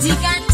鸡肝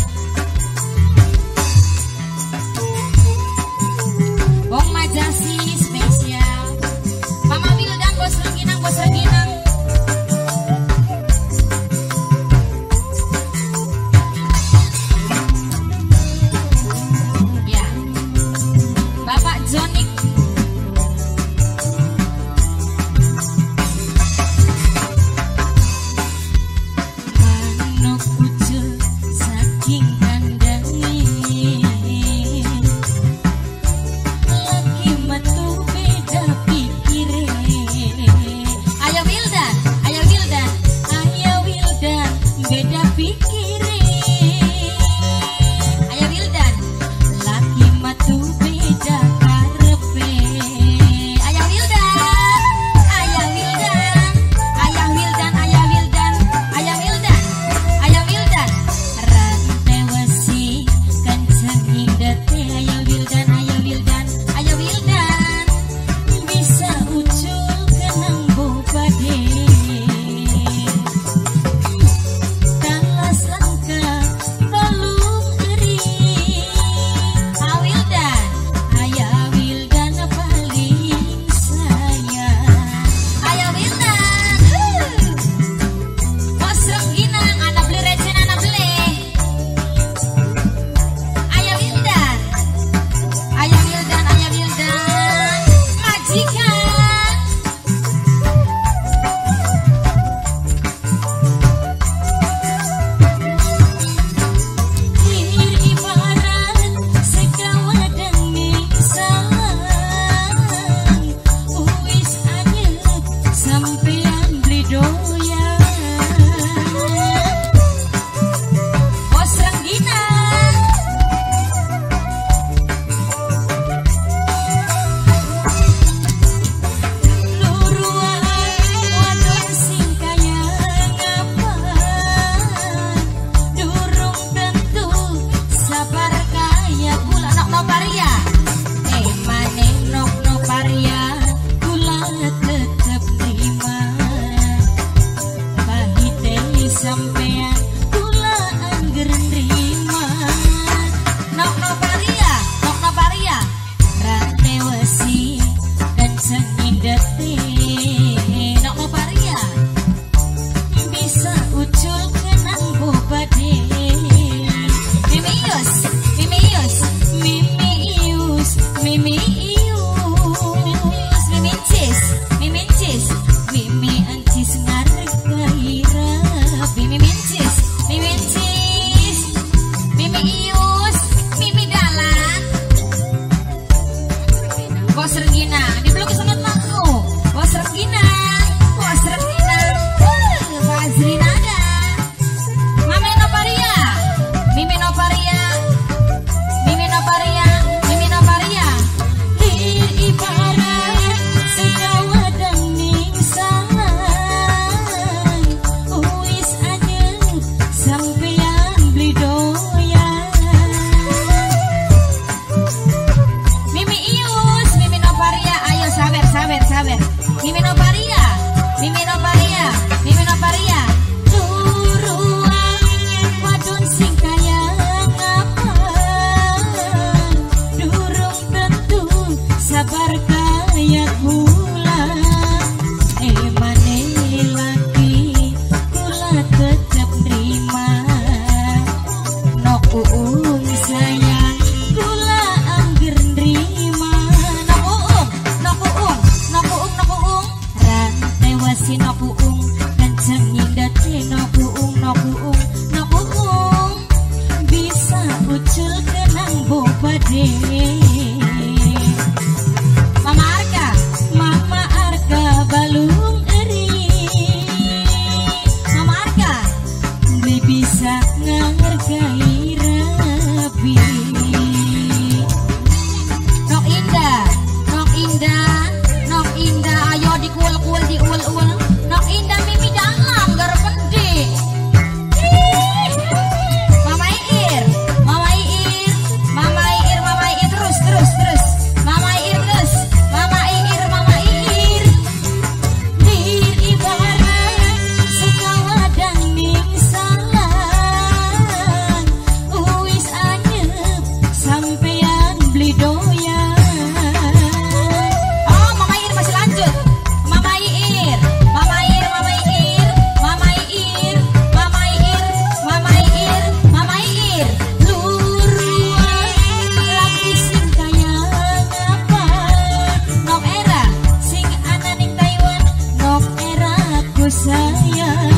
You can't. Pade yeah.